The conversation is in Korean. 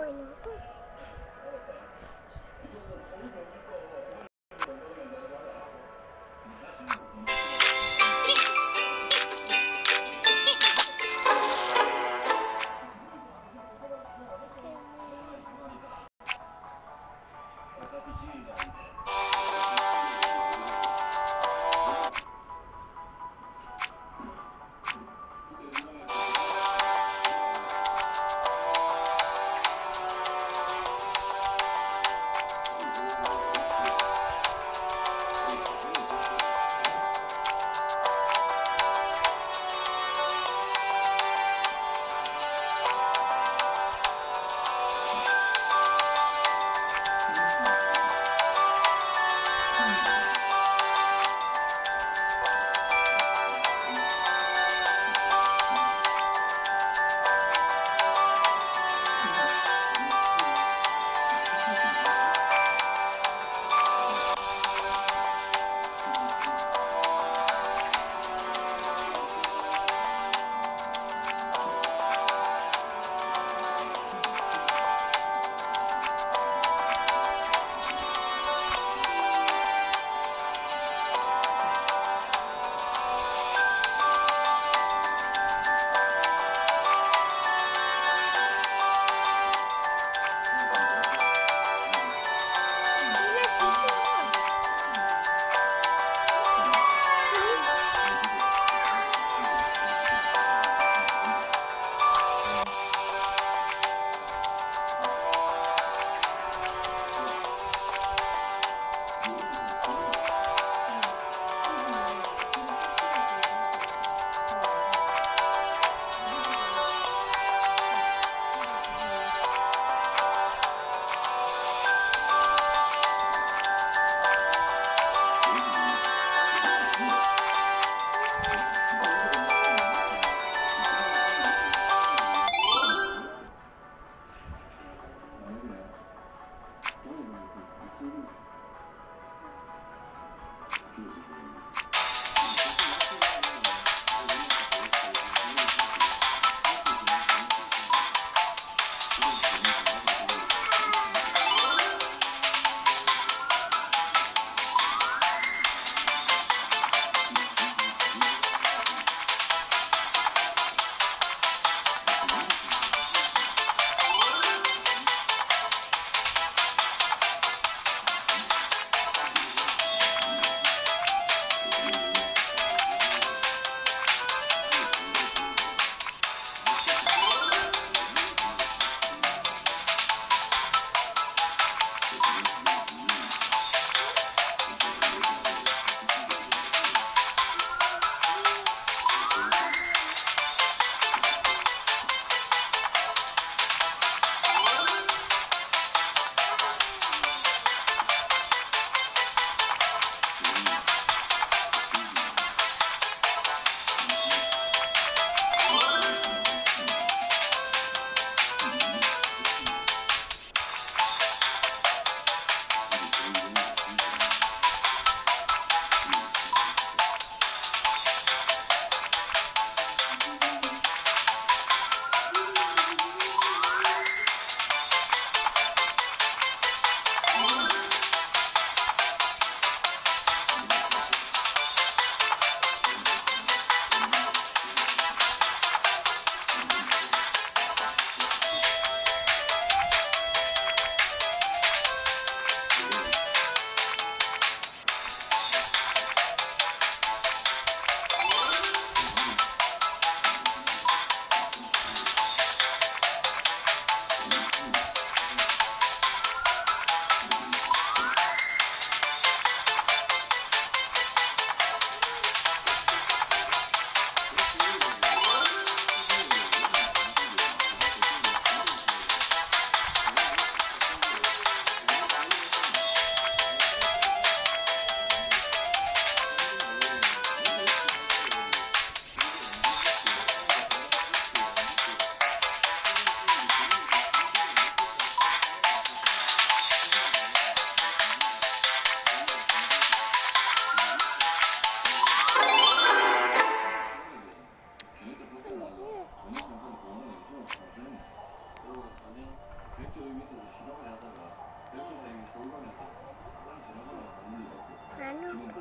Bình. 几率。 안 지금 웃겨.